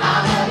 I'm a